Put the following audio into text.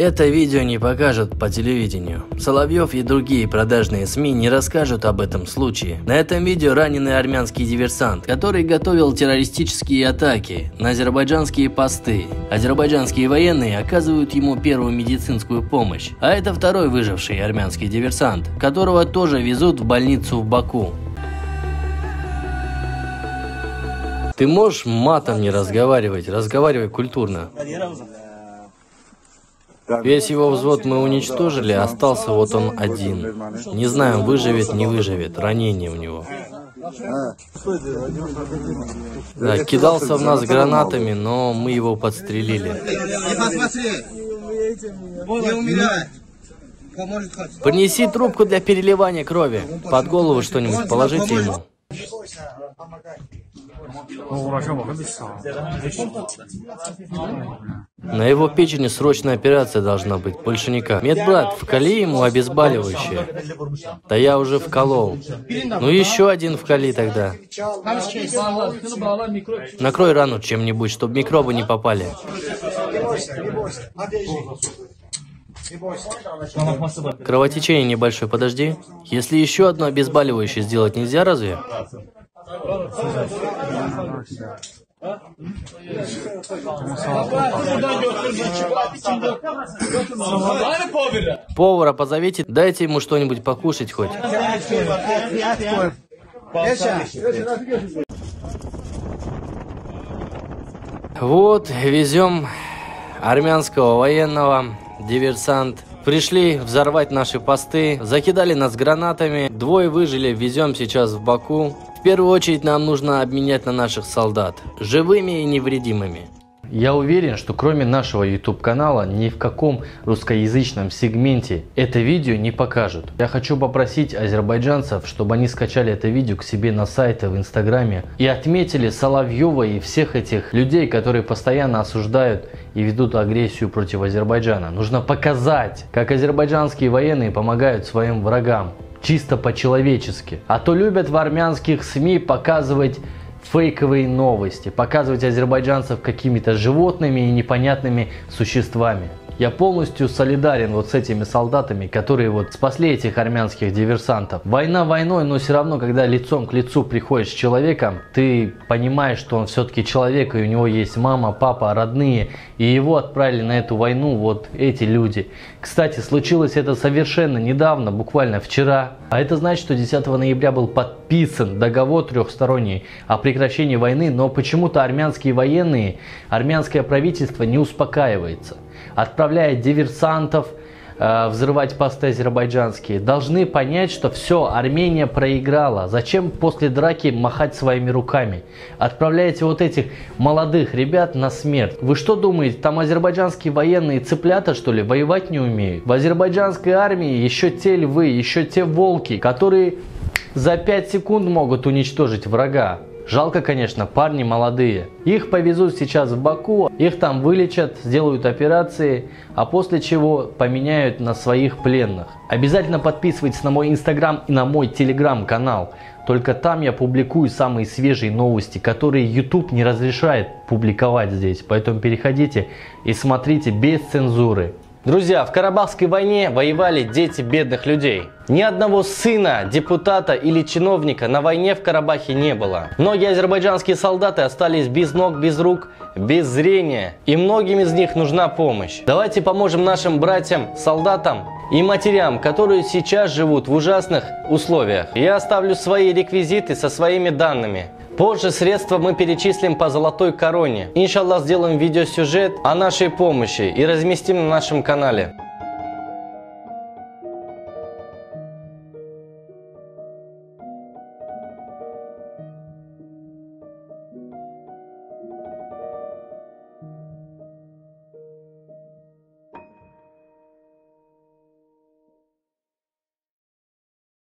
Это видео не покажут по телевидению. Соловьев и другие продажные СМИ не расскажут об этом случае. На этом видео раненый армянский диверсант, который готовил террористические атаки на азербайджанские посты. Азербайджанские военные оказывают ему первую медицинскую помощь. А это второй выживший армянский диверсант, которого тоже везут в больницу в Баку. Ты можешь матом не разговаривать, разговаривай культурно. Весь его взвод мы уничтожили, остался вот он один. Не знаем, выживет, не выживет, ранение у него. Да, кидался в нас гранатами, но мы его подстрелили. Принеси трубку для переливания крови. Под голову что-нибудь положите ему. На его печени срочная операция должна быть, больше никак. Медбрат, вкали ему обезболивающее. Да я уже вколол. Ну еще один вкали тогда. Накрой рану чем-нибудь, чтобы микробы не попали. Кровотечение небольшое, подожди. Если еще одно обезболивающее сделать нельзя, разве? Повара позовите, дайте ему что-нибудь покушать хоть. Вот, везем армянского военного, диверсант. Пришли взорвать наши посты, закидали нас гранатами, двое выжили, везем сейчас в Баку. В первую очередь нам нужно обменять на наших солдат, живыми и невредимыми. Я уверен, что кроме нашего YouTube канала ни в каком русскоязычном сегменте это видео не покажут. Я хочу попросить азербайджанцев, чтобы они скачали это видео к себе на сайты в инстаграме и отметили Соловьева и всех этих людей, которые постоянно осуждают и ведут агрессию против Азербайджана. Нужно показать, как азербайджанские военные помогают своим врагам чисто по-человечески. А то любят в армянских СМИ показывать фейковые новости, показывать азербайджанцев какими-то животными и непонятными существами. Я полностью солидарен вот с этими солдатами, которые вот спасли этих армянских диверсантов. Война войной, но все равно, когда лицом к лицу приходишь с человеком, ты понимаешь, что он все-таки человек, и у него есть мама, папа, родные, и его отправили на эту войну вот эти люди. Кстати, случилось это совершенно недавно, буквально вчера. А это значит, что 10 ноября был подписан договор трехсторонний о прекращении войны, но почему-то армянские военные, армянское правительство не успокаивается отправляет диверсантов э, взрывать посты азербайджанские, должны понять, что все, Армения проиграла. Зачем после драки махать своими руками? Отправляете вот этих молодых ребят на смерть. Вы что думаете, там азербайджанские военные цыплята, что ли, воевать не умеют? В азербайджанской армии еще те львы, еще те волки, которые за 5 секунд могут уничтожить врага. Жалко, конечно, парни молодые. Их повезут сейчас в Баку, их там вылечат, сделают операции, а после чего поменяют на своих пленных. Обязательно подписывайтесь на мой инстаграм и на мой телеграм-канал. Только там я публикую самые свежие новости, которые YouTube не разрешает публиковать здесь. Поэтому переходите и смотрите без цензуры. Друзья, в Карабахской войне воевали дети бедных людей. Ни одного сына, депутата или чиновника на войне в Карабахе не было. Многие азербайджанские солдаты остались без ног, без рук, без зрения. И многим из них нужна помощь. Давайте поможем нашим братьям, солдатам и матерям, которые сейчас живут в ужасных условиях. Я оставлю свои реквизиты со своими данными. Позже средства мы перечислим по золотой короне. Иншаллах сделаем видеосюжет о нашей помощи и разместим на нашем канале.